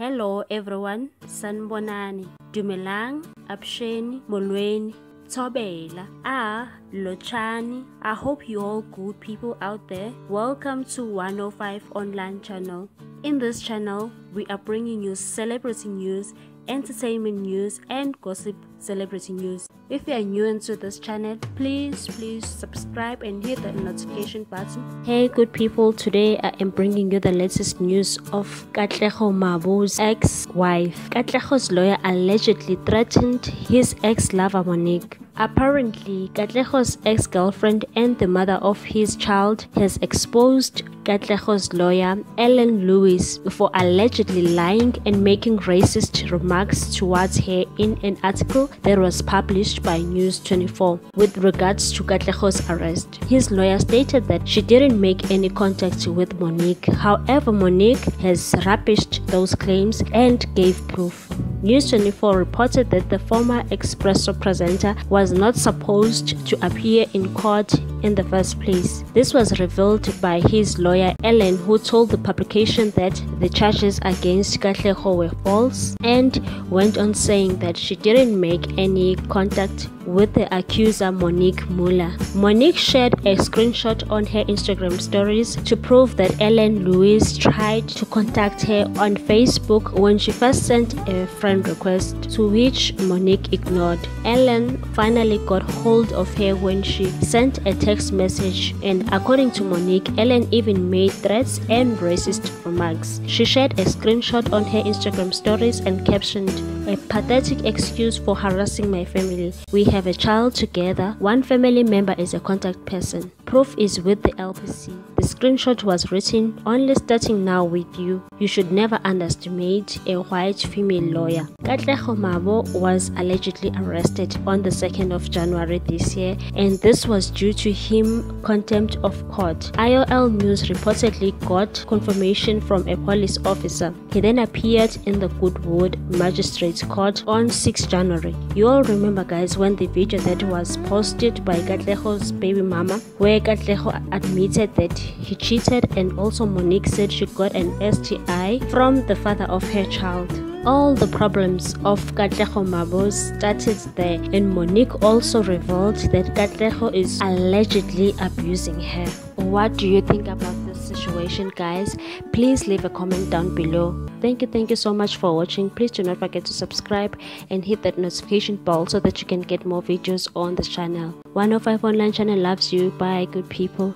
Hello everyone, Sanbonani, Dumelang, Absheni, Molweni, Tobela, Ah, Lochani. I hope you all good people out there. Welcome to 105 online channel. In this channel, we are bringing you celebrity news, entertainment news and gossip celebrity news. If you are new into this channel, please please subscribe and hit the notification button. Hey good people, today I am bringing you the latest news of Katlego Maboe's ex-wife. Katlego's lawyer allegedly threatened his ex-lover Monique. Apparently, Katlego's ex-girlfriend and the mother of his child has exposed Katlego's lawyer, Ellen Lewis, for allegedly lying and making racist remarks towards her in an article that was published by News 24 with regards to Katlego's arrest. His lawyer stated that she didn't make any contact with Monique. However, Monique has rubbished those claims and gave proof. News 24 reported that the former Expresso presenter was not supposed to appear in court in the first place. This was revealed by his lawyer Ellen, who told the publication that the charges against Katlego were false and went on saying that she didn't make any contact with the accuser Monique Muller. Monique shared a screenshot on her Instagram stories to prove that Ellen Lewis tried to contact her on Facebook when she first sent a friend request, to which Monique ignored. Ellen finally got hold of her when she sent a text message, and according to Monique, Ellen even made threats and racist remarks. She shared a screenshot on her Instagram stories and captioned, A pathetic excuse for harassing my family. We have a child together. One family member is a contact person. Proof is with the LPC. Screenshot was written only starting now with you. You should never underestimate a white female lawyer. Katlego Maboe was allegedly arrested on the 2nd of January this year, and this was due to him contempt of court. IOL News reportedly got confirmation from a police officer. He then appeared in the Goodwood Magistrates Court on 6 January. You all remember guys when the video that was posted by Katlego's baby mama where Katlego admitted that he cheated and also Monique said she got an STI from the father of her child. All the problems of Katlego Maboe started there and Monique also revealed that Katlego is allegedly abusing her. What do you think about this situation guys? Please leave a comment down below. Thank you, thank you so much for watching. Please do not forget to subscribe and hit that notification bell so that you can get more videos on this channel. 105 Online channel loves you. Bye good people.